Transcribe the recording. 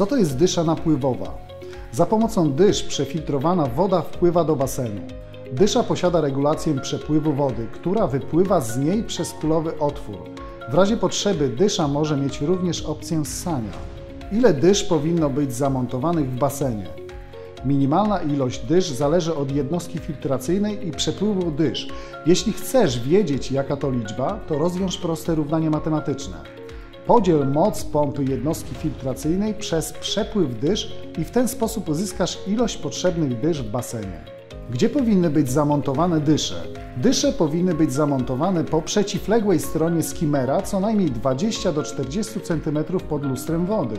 Co to jest dysza napływowa? Za pomocą dysz przefiltrowana woda wpływa do basenu. Dysza posiada regulację przepływu wody, która wypływa z niej przez kulowy otwór. W razie potrzeby dysza może mieć również opcję ssania. Ile dysz powinno być zamontowanych w basenie? Minimalna ilość dysz zależy od jednostki filtracyjnej i przepływu dysz. Jeśli chcesz wiedzieć jaka to liczba, to rozwiąż proste równanie matematyczne. Podziel moc pompy jednostki filtracyjnej przez przepływ dysz i w ten sposób uzyskasz ilość potrzebnych dysz w basenie. Gdzie powinny być zamontowane dysze? Dysze powinny być zamontowane po przeciwległej stronie skimera co najmniej 20 do 40 cm pod lustrem wody.